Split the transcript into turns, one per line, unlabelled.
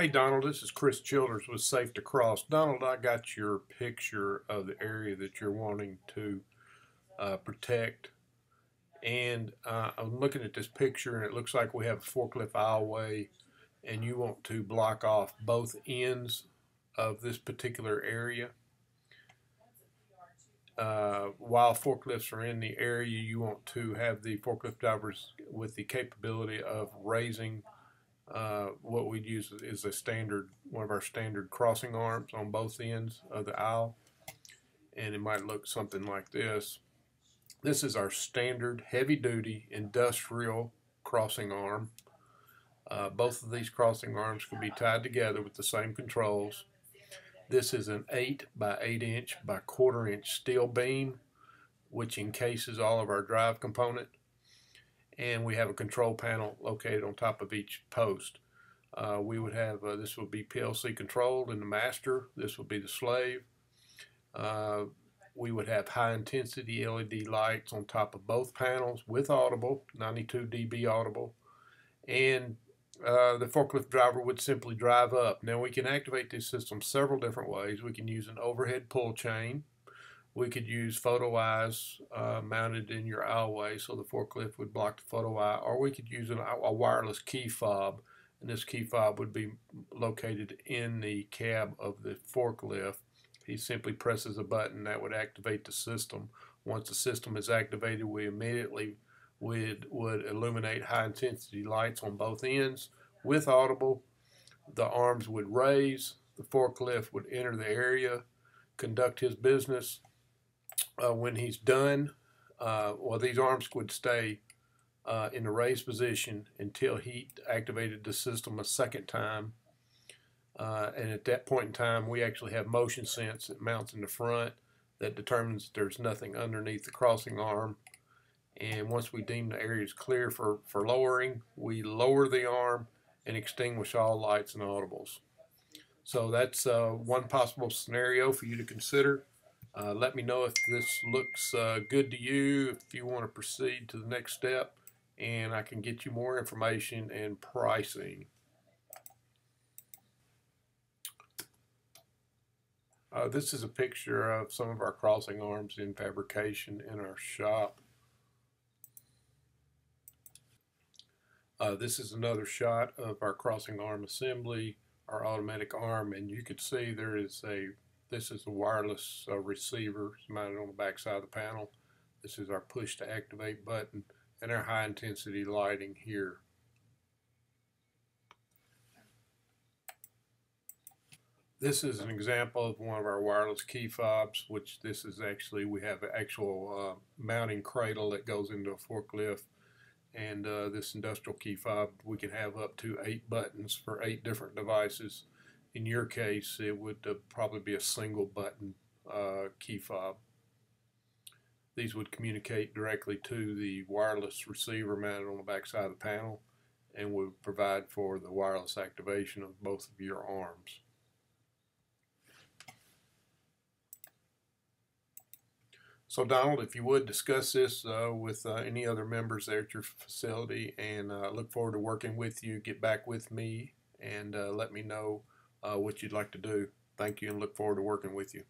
Hey Donald, this is Chris Childers with Safe to Cross. Donald, I got your picture of the area that you're wanting to uh, protect. And uh, I'm looking at this picture and it looks like we have a forklift aisleway and you want to block off both ends of this particular area. Uh, while forklifts are in the area, you want to have the forklift drivers with the capability of raising uh, what we'd use is a standard, one of our standard crossing arms on both ends of the aisle. And it might look something like this. This is our standard heavy duty industrial crossing arm. Uh, both of these crossing arms can be tied together with the same controls. This is an 8 by 8 inch by quarter inch steel beam which encases all of our drive component and we have a control panel located on top of each post. Uh, we would have, uh, this would be PLC controlled in the master, this would be the slave. Uh, we would have high intensity LED lights on top of both panels with audible, 92 dB audible, and uh, the forklift driver would simply drive up. Now we can activate this system several different ways. We can use an overhead pull chain, we could use photo eyes uh, mounted in your aisleway so the forklift would block the photo eye, or we could use an, a wireless key fob, and this key fob would be located in the cab of the forklift. He simply presses a button that would activate the system. Once the system is activated, we immediately would, would illuminate high intensity lights on both ends with audible. The arms would raise, the forklift would enter the area, conduct his business, uh, when he's done, uh, well, these arms would stay uh, in the raised position until he activated the system a second time. Uh, and at that point in time, we actually have motion sense that mounts in the front that determines there's nothing underneath the crossing arm. And once we deem the area is clear for, for lowering, we lower the arm and extinguish all lights and audibles. So that's uh, one possible scenario for you to consider. Uh, let me know if this looks uh, good to you, if you want to proceed to the next step, and I can get you more information and pricing. Uh, this is a picture of some of our crossing arms in fabrication in our shop. Uh, this is another shot of our crossing arm assembly, our automatic arm, and you can see there is a this is a wireless uh, receiver mounted on the back side of the panel. This is our push to activate button and our high intensity lighting here. This is an example of one of our wireless key fobs, which this is actually, we have an actual uh, mounting cradle that goes into a forklift. And uh, this industrial key fob, we can have up to eight buttons for eight different devices in your case, it would uh, probably be a single button uh, key fob. These would communicate directly to the wireless receiver mounted on the back side of the panel and would provide for the wireless activation of both of your arms. So Donald, if you would discuss this uh, with uh, any other members there at your facility and uh, look forward to working with you, get back with me and uh, let me know uh, what you'd like to do. Thank you and look forward to working with you.